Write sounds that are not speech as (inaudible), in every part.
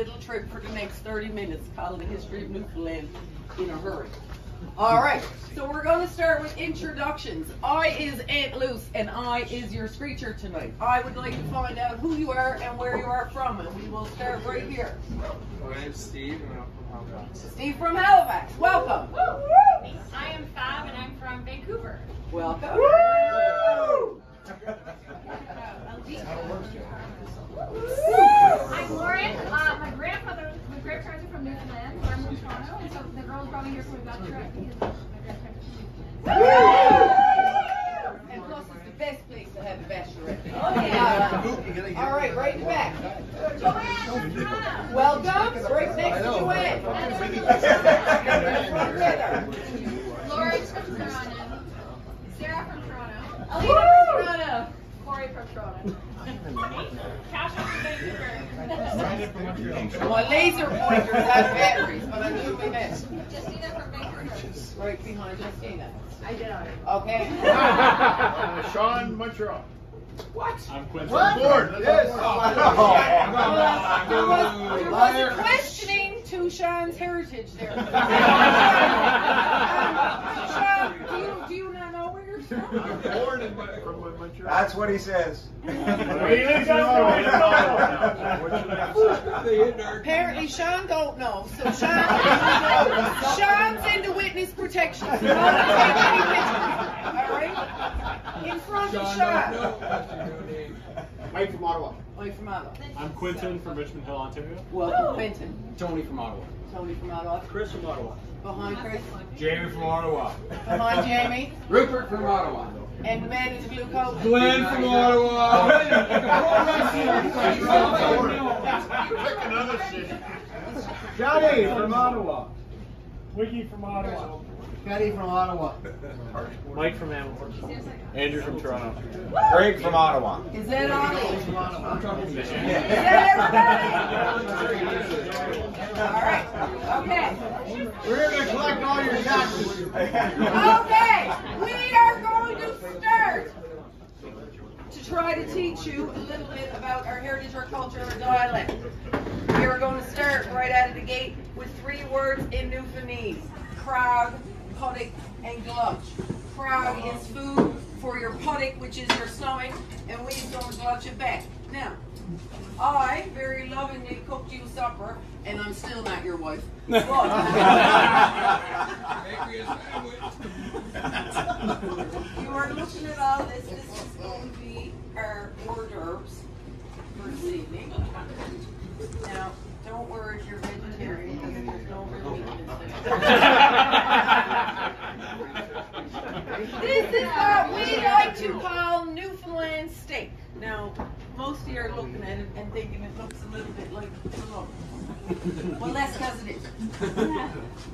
little trip for the next 30 minutes called the history of Newfoundland in a hurry. All right, so we're going to start with introductions. I is Aunt Luce, and I is your screecher tonight. I would like to find out who you are and where you are from, and we will start right here. My name's Steve, and I'm from Halifax. Steve from Halifax, welcome. I am Fab and I'm from Vancouver. Welcome. I'm Lauren. Uh, my grandfather, my grandparents are from Newfoundland. We're from Toronto, and so the girls brought me here for my bachelorette because my grandparents are from Newfoundland. And plus, it's the best place to have a bachelorette. Oh, yeah. All right, right in the back. Joanne from Toronto. Welcome, right next to Joanne. Lawrence from Toronto. Sarah from Toronto. Alina from Toronto. Corey from Toronto. Cash. My laser pointers have batteries, but I knew we missed. Justina from Vancouver. Right behind Justina. I did already. Okay? Uh, (laughs) Sean Montreal. What? I'm Quentin. What? Board. Yes. There was, there was questioning to Sean's heritage there. (laughs) Sean, That's what he says. He lives in Apparently Sean don't know, so Sean, Sean's into witness protection. So no one take any pictures, all right? In front of Sean. Mike from Ottawa. Mike from Ottawa. I'm Quentin from Richmond Hill, Ontario. Welcome, Quentin. Tony from Ottawa. Tony from Ottawa. Chris from Ottawa. Behind Chris. Jamie from Ottawa. Behind Jamie. Rupert from Ottawa. And the man in the blue coat. Glenn from Ottawa. Pick another city. Johnny from Ottawa. Wiki from Ottawa. Kenny from Ottawa. (laughs) Mike from Hamilton. Andrew from Toronto. Greg from Ottawa. Is that Ollie? Is Yeah. that everybody? All right, okay. We're gonna collect all your taxes. Okay, we are going to start to try to teach you a little bit about our heritage, our culture, our dialect. We are going to start right out of the gate with three words in Newfoundlandese. Crog, puttock, and glutch. Crog is food for your puttock, which is your stomach, and we's going to glutch it back. Now, I very lovingly cooked you supper, and I'm still not your wife. But (laughs) you are looking at all this. This is going to be our hors d'oeuvres for this evening. Now, don't worry if you're vegetarian because there's no real meat in this. This is what we like to call Newfoundland steak. Now, most of you are looking at it and thinking it looks a little bit like salami. Well, that's because it is.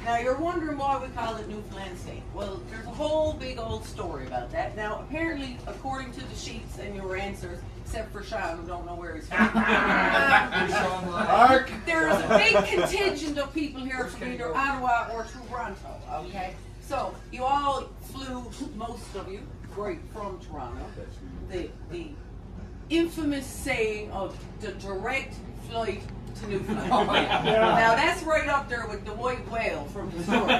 Now, you're wondering why we call it Newfoundland steak. Well, there's a whole big old story about that. Now, apparently, according to the sheets and your answers, except for Sean, who don't know where he's from, uh, there is a big contingent of people here from either Ottawa or Toronto, okay? So, you all flew, most of you, right from Toronto. The, the infamous saying of the direct flight to Newfoundland. (laughs) Now that's right up there with the white whale from the story.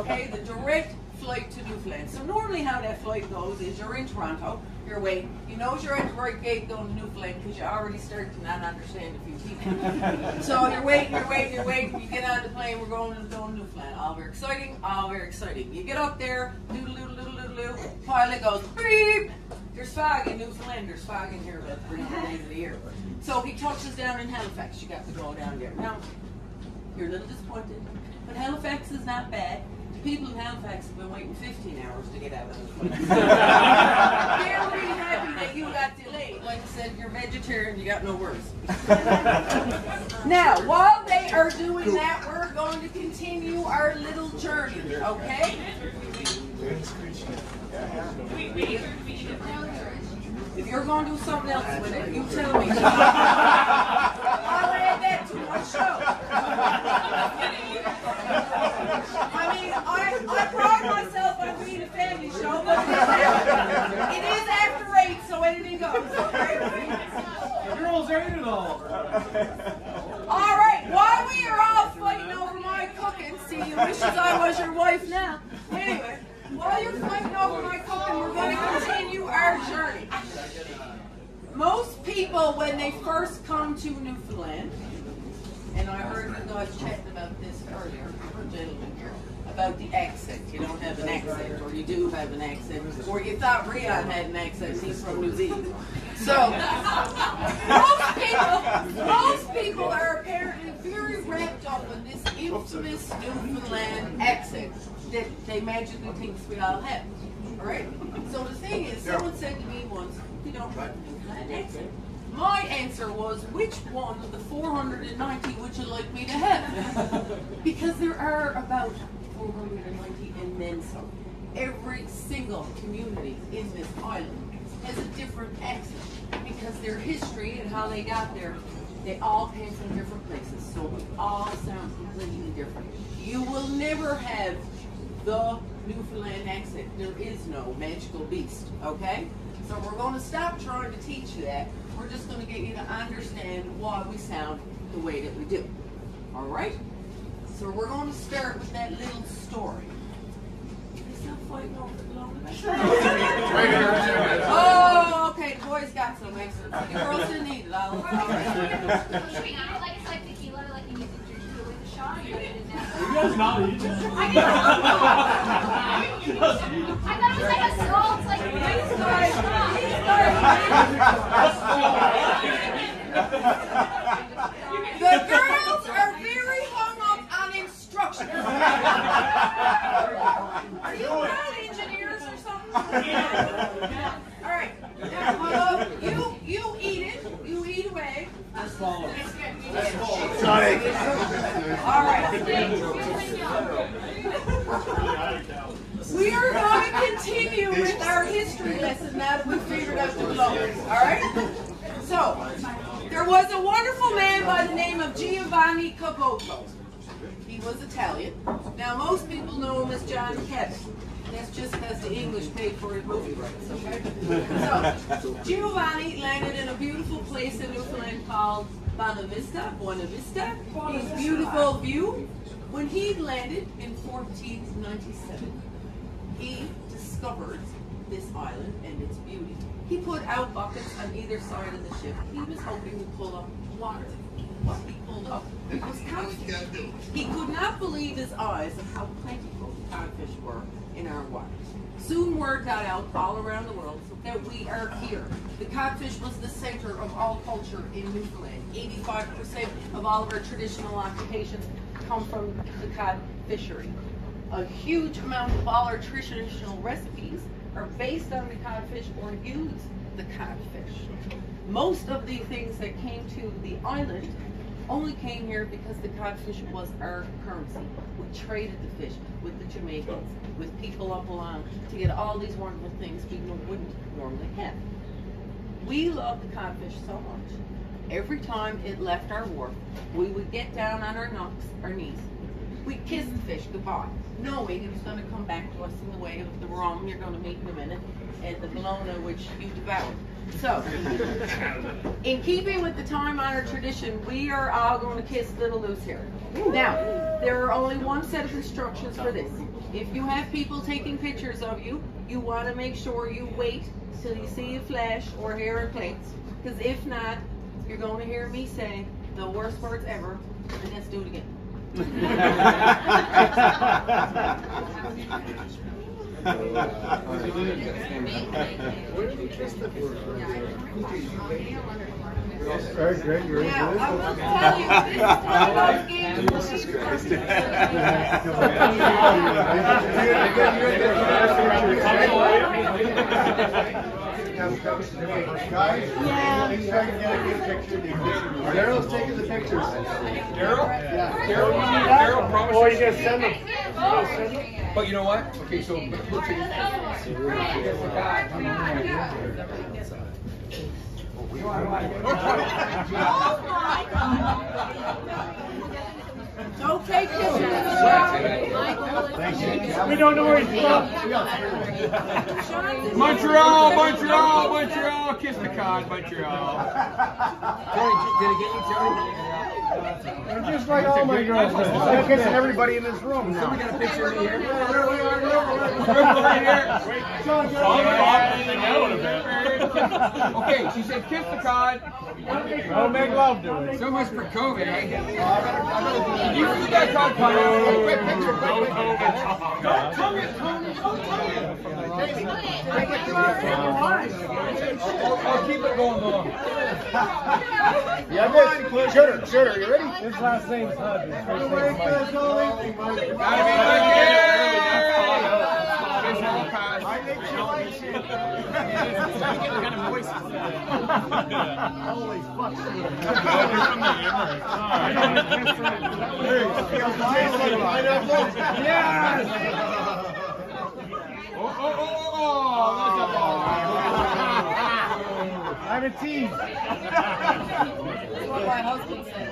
Okay, the direct flight to Newfoundland. So normally how that flight goes is you're in Toronto, you're waiting, you know you're at the right gate going to Newfoundland because you already started to not understand a few people. so you're waiting, you're waiting, you're waiting, you get on the plane, we're going to going to Newfoundland. All very exciting, all very exciting. You get up there, doodle doodle doodle doodle doodle, pilot goes beep. There's fog in Newfoundland. There's fog in here about three days of the year. So he touches down in Halifax. You got to go down there. Now, you're a little disappointed, but Halifax is not bad. The people in Halifax have been waiting 15 hours to get out of the place. (laughs) They're really happy that you got delayed. Like I said, you're vegetarian, you got no worries. (laughs) now, while they are doing that, we're going to continue our little journey, okay? If you're going to do something else with it, you tell me. (laughs) I'll add that to my show. I mean, I, I pride myself on being a family show, but it is after eight, so anything goes. Okay? Girls ain't it all. All right, while we are off, you wishes I was your wife now. Over my coin, we're going to continue our journey. Most people, when they first come to Newfoundland, and I heard you guys chatting about this earlier, gentlemen here, about the accent. You don't have an accent, or you do have an accent, or you thought Rion had an accent, he's from New Zealand. So, most people, most people are apparently very wrapped up in this infamous Newfoundland accent that they magically think we all have. Alright? So the thing is, someone said to me once, you don't have a Newfoundland accent. My answer was, which one of the 490 would you like me to have? (laughs) because there are about 490 and then some. Every single community in this island has a different accent because their history and how they got there, they all came from different places. So we all sound completely different. You will never have the Newfoundland accent. There is no magical beast, okay? So we're going to stop trying to teach you that. We're just going to get you to understand why we sound the way that we do. All right? So we're going to start with that little story. Is that fighting over the long (laughs) Oh, okay. The boys got some extra. The girls didn't need it. I'll, Or all right. Like it's like tequila, like you need to drink it with a shot. You put it in that. You guys not eat it? (laughs) I thought it was like a salt, like The girls are very hung up on instructions. Are you not engineers or something? (laughs) All right. Now, uh, you you eat it. You eat away. All right. We are going to continue with our history lesson now that we've figured out the globe. All right? So, there was a wonderful man by the name of Giovanni Caboto. He was Italian. Now, most people know him as John Cabot. That's just because the English paid for his movie rights, okay? So, (laughs) Giovanni landed in a beautiful place in Newfoundland called Bonavista, Buena Vista. His beautiful view. When he landed in 1497, he discovered this island and its beauty. He put out buckets on either side of the ship. He was hoping to pull up water. What he pulled up was codfish. He could not believe his eyes of how plentiful the codfish were in our waters. Soon word got out all around the world that we are here. The codfish was the center of all culture in Newfoundland. 85% of all of our traditional occupations come from the cod fishery a huge amount of all our traditional recipes are based on the codfish or use the codfish. Most of the things that came to the island only came here because the codfish was our currency. We traded the fish with the Jamaicans, with people up along to get all these wonderful things we wouldn't normally have. We loved the codfish so much. Every time it left our wharf, we would get down on our knocks, our knees. We'd kiss the fish goodbye, knowing it was going to come back to us in the way of the rum you're going to meet in a minute and the bologna which you devoured. So, in keeping with the time-honored tradition, we are all going to kiss Little Loose here. Now, there are only one set of instructions for this. If you have people taking pictures of you, you want to make sure you wait till you see a flash or hear a plates. Because if not, you're going to hear me say the worst words ever, and let's do it again. (laughs) (laughs) Very good, you're Now, I will tell you, this is one of those games we Guys, yeah. make sure I can get a good picture. Daryl's taking the pictures. Daryl? Yeah. Daryl, Daryl promised. Oh, you gotta send them. You gotta send them? But you know what? Okay, so look (laughs) Don't take pictures. We don't know where he's from. Montreal, Montreal, Montreal, kiss the cod, Montreal. Tony, did it get you, Tony? They're just like all my girlfriends. I'm kissing everybody in this room now. got a picture of me here. Okay, she said kiss the cod. Don't make love to it. So much for COVID, eh? Did you see that cod pie? Quick picture, quick I'll keep it going long. Yeah, good. Shooter, shooter, you ready? His last name's Hud. His first name's Mike. Gotta be like yeah! Kiss all cod. Holy fuck. Yes! (laughs) Oh, oh, oh, oh, oh, there's a ball. I'm a team. That's what my husband said.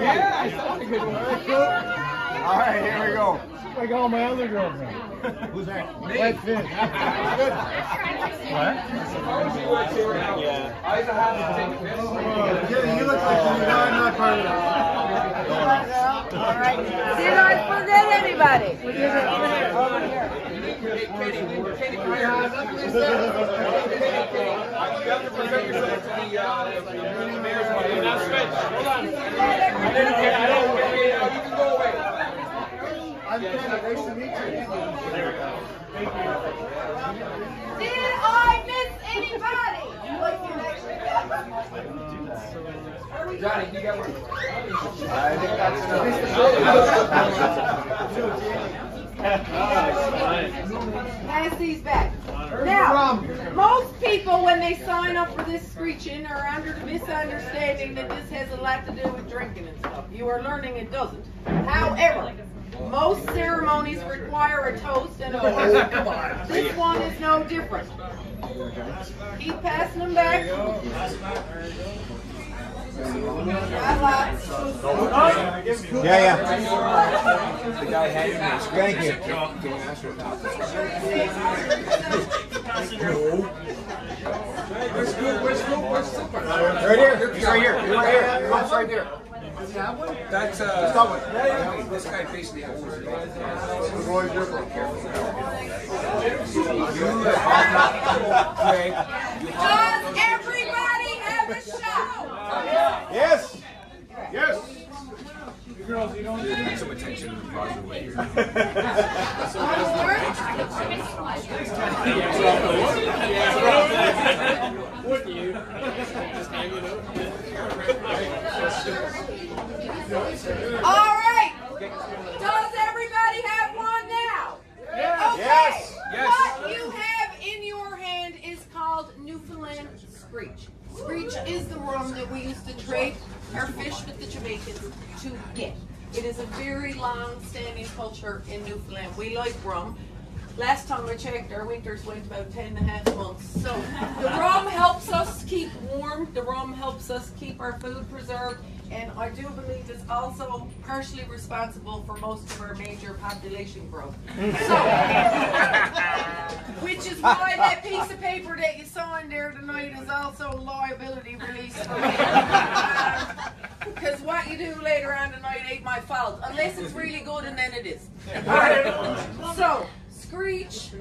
Yeah, I saw the good one. All right, here we go. Like all my other girlfriends. Who's that? Wet fish. Good. What? Yeah. I have to take a piss. You look like you're not part of All right. So you guys forget anybody. Hey, Katie, Katie, come here. You have to present yourself to the, uh, the mayor's wife. Now switch. Hold on. You can go away. I'm Kenny. Meet you. Did I miss anybody? Johnny, you got one. I think that's Pass these back. Now, most people, when they sign up for this screeching, are under the misunderstanding that this has a lot to do with drinking and stuff. You are learning it doesn't. However, most ceremonies require a toast and a oh, pour. This one is no different. Keep passing them back. Yeah, yeah. The guy had Thank you. Where's good? Where's good? Where's super? Right here. He's right here. He's right here. He's right there. That's uh. This guy facing the opposite. The boy's different. Greg, Does everybody have a show? Yes. Yes. some attention to the (laughs) positive way. All right. Does everybody have one now? Okay. Yes. Yes. What you have in your hand is called Newfoundland Screech. Screech is the rum that we used to trade our fish with the Jamaicans to get. It is a very long-standing culture in Newfoundland. We like rum. Last time I checked, our winters went about 10 and a half months. So the rum helps us keep warm. The rum helps us keep our food preserved. And I do believe it's also partially responsible for most of our major population growth. So, which is why that piece of paper that you signed there tonight is also a liability release for me. Because what you do later on tonight ain't my fault, unless it's really good, and then it is. So, Screech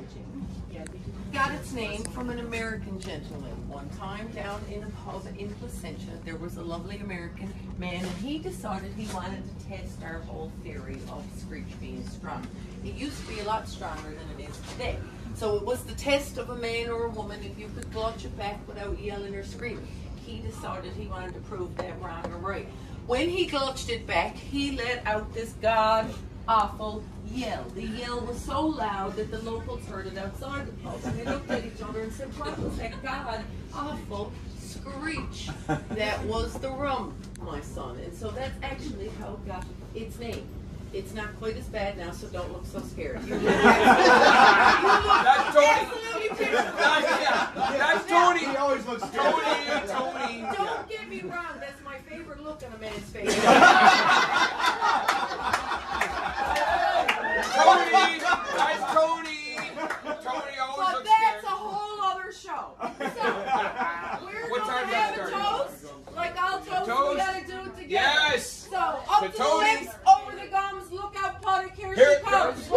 got its name from an American gentleman. One time down in a pub in Placentia, there was a lovely American man, and he decided he wanted to test our whole theory of Screech being strong. It used to be a lot stronger than it is today. So it was the test of a man or a woman if you could glutch it back without yelling or screaming. He decided he wanted to prove that wrong or right. When he glutched it back, he let out this god awful yell. The yell was so loud that the locals heard it outside the pub. And they looked at each other and said, What was that god awful screech? That was the rum, my son. And so that's actually how it got its name. It's not quite as bad now, so don't look so scared. You look (laughs) That's Tony. absolutely. That's, yeah, that's Tony. He always looks scared. Tony, Tony. Don't get me wrong, that's my favorite look on a man's face. (laughs) toes. We gotta do it together. Yes. So up the, the, lips, over the gums, look out, Potter, here's Here the comes.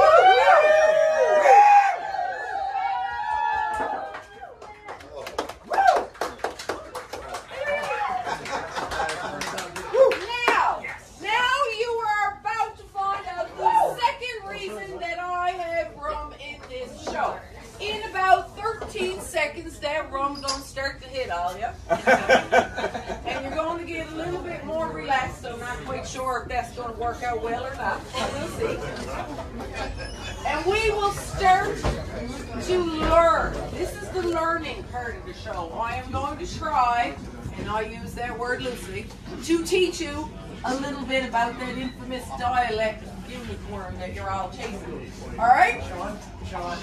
To teach you a little bit about that infamous dialect of unicorn that you're all chasing. All right?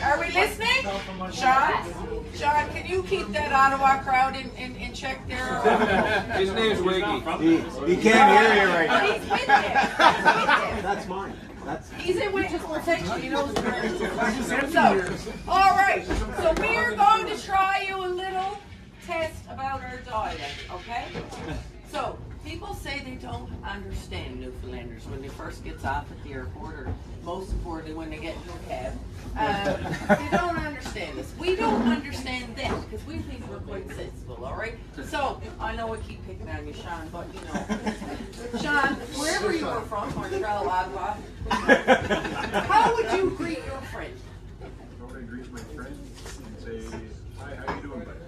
Are we listening? Sean? Sean, can you keep that Ottawa crowd in, in, in check there? (laughs) His name's Wiggy. He, he can't hear you right now. He's with you. He's with you. That's mine. That's He's in witness protection. He knows where it is. So, all right. So we are going to try you a little test about our dialect, okay? So people say they don't understand Newfoundlanders when they first get off at the airport, or most importantly when they get into a cab. Uh, they don't understand this. We don't understand them because we think we're quite sensible, all right? So I know I keep picking on you, Sean, but you know, Sean, wherever you were from, Montreal, Ottawa, how would you greet your friend? I greet my friend and say, hi, how you doing, buddy?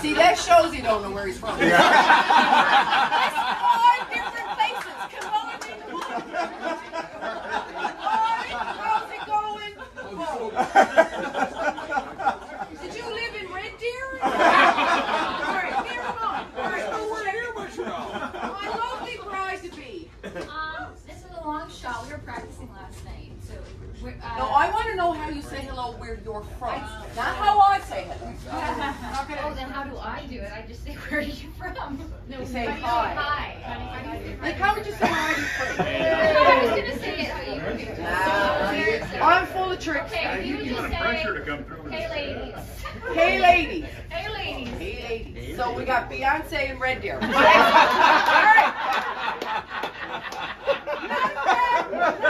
See, that shows you don't know where he's from. (laughs) That's five different places combined into one. All right, how's it going? Whoa. Did you live in Red Deer? All right, never mind. All right, well, we're here, My lovely bride to be. Um, this is a long shot. We were practicing last night, so. We're, uh, No, I want to know how you say hello where you're from, not how I say hello. Oh, then how do I do it? I just say, where are you from? No, You say how do you hi. Hi. How do you- how do you say Like, how would you say hi to your friend? I was gonna say it, but you do. Nah, I'm full of tricks. Okay, you just say, Pressure to come through. hey ladies. Hey, ladies. Hey ladies. Hey, ladies. So we got Beyonce and Red Deer. All right. Not bad. Not bad.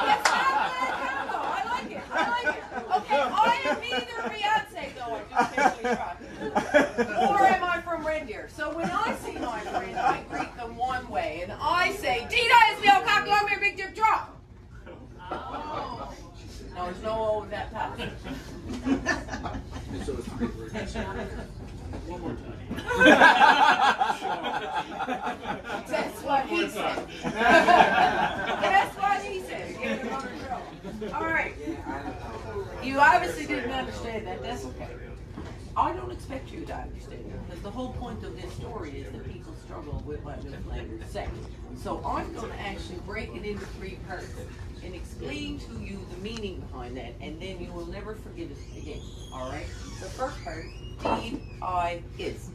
That's not bad combo. I like it. I like it. Okay, I am neither Beyonce though. I do occasionally try. Or am I from Red Deer? So when I see my friend, I greet them one way, and I say, "Tita is me, cock long me big dip drop." No, there's no O in that top. That's what he said. That's what he said. Get him on the show. All right. You obviously didn't understand that. That's okay. I don't expect you to understand it because the whole point of this story is struggle with. So I'm going to actually break it into three parts and explain to you the meaning behind that, and then you will never forget it again. All right? The first part, deed I is.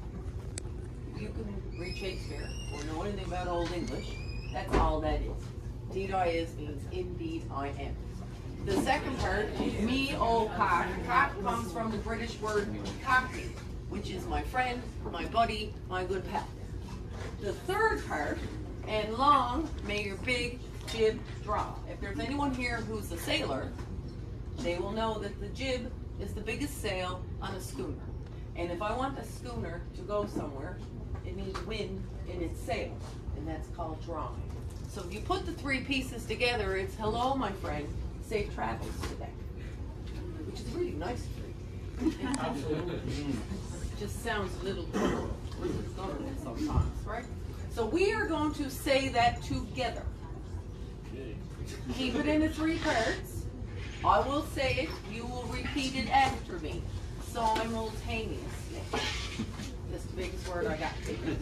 You can read Shakespeare or know anything about Old English. That's all that is. Deed I is means indeed I am. The second part, me old cock. Cock comes from the British word cockney, which is my friend, my buddy, my good pal. The third part, and long may your big jib drop. If there's anyone here who's a sailor, they will know that the jib is the biggest sail on a schooner. And if I want a schooner to go somewhere, it needs wind in its sail, and that's called drawing. So if you put the three pieces together, it's hello, my friend, safe travels today. Which is really nice for you. Just sounds a little sometimes, right? So we are going to say that together. Keep it in the three parts. I will say it, you will repeat it after me, simultaneously. That's the biggest word I got.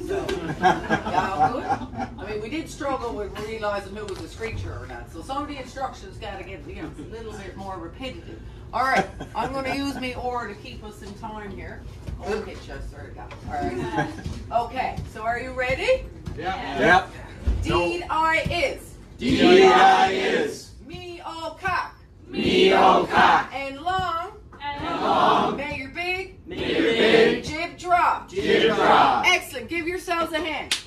So, y'all good? I mean, we did struggle with realizing who was a screecher or not, so some of the instructions got to get, you know, a little bit more repetitive. All right, I'm going to use me or to keep us in time here. Okay, just there we go. All right. Okay, so are you ready? Yeah. Yep. Deed I is. Deed I is. Me all cock. Me all cock. And long. And long. May your big. May your big Jib drop. jib drop. Excellent. Give yourselves a hand.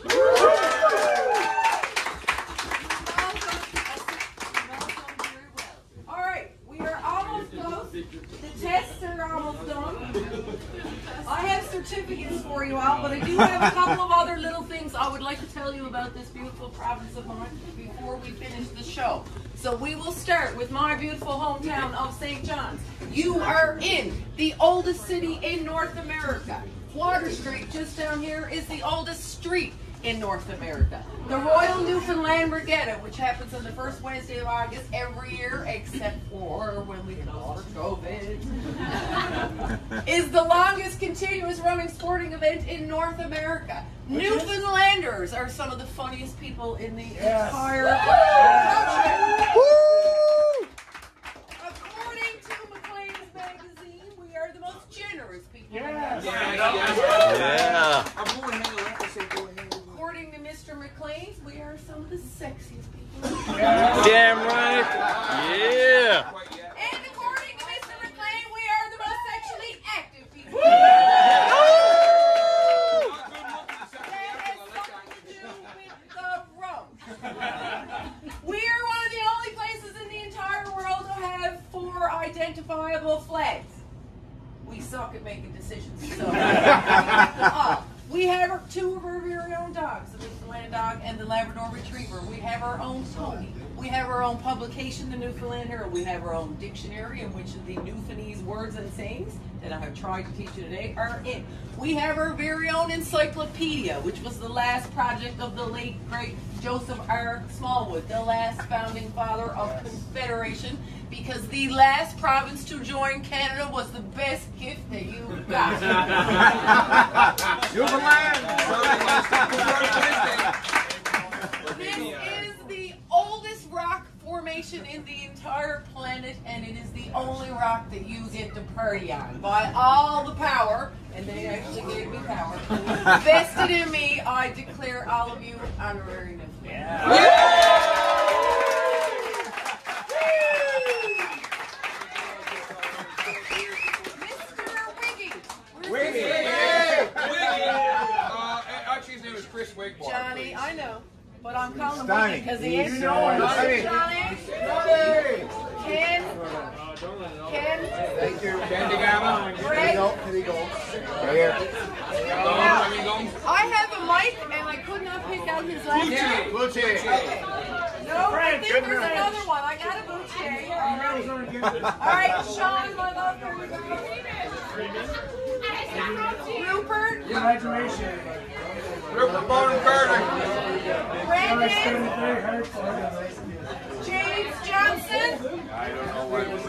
certificates for you all, but I do have a couple of other little things I would like to tell you about this beautiful province of mine before we finish the show. So we will start with my beautiful hometown of St. John's. You are in the oldest city in North America. Water Street, just down here, is the oldest street in North America. The Royal Newfoundland Regatta, which happens on the first Wednesday of August every year, except for when we close for COVID, (laughs) is the longest continuous running sporting event in North America. Newfoundlanders are some of the funniest people in the entire country. According to Maclean's magazine, we are the most generous people in the country. Yeah. According to Maclean's, we are some of the sexiest people. Damn right. Yeah. And according to Mr. McLean, we are the most sexually active people. That has something to do with the rum. We are one of the only places in the entire world to have four identifiable flags. We suck at making decisions, so we (laughs) have. Uh, we have two of our very own dogs, Newfoundland dog and the Labrador Retriever. We have our own pony. We have our own publication, the Newfoundland Herald. We have our own dictionary in which the Newfoundlandese words and sayings that I have tried to teach you today are in. We have our very own encyclopedia, which was the last project of the late great Joseph R. Smallwood, the last founding father of Confederation, because the last province to join Canada was the best gift that you got. You're the land. this is the oldest rock formation in the entire planet, and it is the only rock that you get to party on. By all the power, and they actually gave me power, (laughs) vested in me, I declare all of you honorary Newfoundland. Mr. Wiggy. where's Wiggy. Mr. Uh, actually, his name is Chris Wigmore. Johnny, I know, but I'm calling him Stunning. Because he You is. know. Johnny, Johnny. Ken, don't let it all. Ken, Thank you. Candy Gama. Here you Greg. go. Here you go. Right here. Gomes, I mean, Gomes. I have a mic and I could not pick out his last name. Luce. No, I think there's another one. I got a Boucher already. All right, Sean, my love, here we go. Rupert, Graduation. Rupert Bone Carter. Brandon, James Johnson, I don't know why was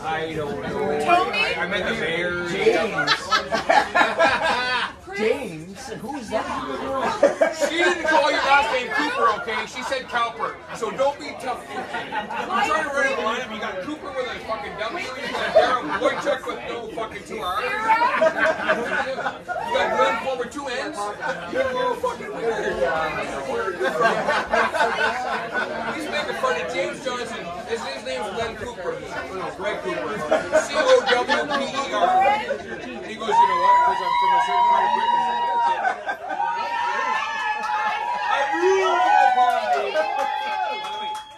I don't know. Tony? I meant the mayor. Chris, James, (laughs) who's that? (laughs) She didn't call your last name Cooper, okay? She said Cowper. So don't be tough. I'm trying to run a lineup. You got Cooper with a fucking W. You got Darren Boychuk with no fucking two R's. You got Glenn Full with two N's. You're fucking weird. He's making fun of James Johnson. His, his name's Glenn Cooper. Greg Cooper. C O W P E R. And he goes, you know what? Because I'm from a certain part of Britain. I really upon me.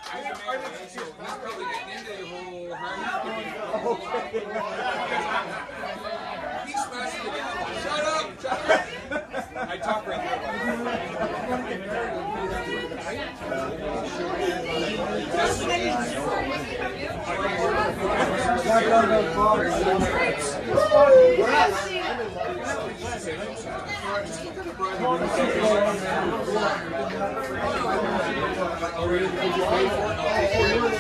I think I think he's probably getting into the whole Harvey thing. He smashed the gavel. Shut up! Shut up! I talk right there.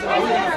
Thank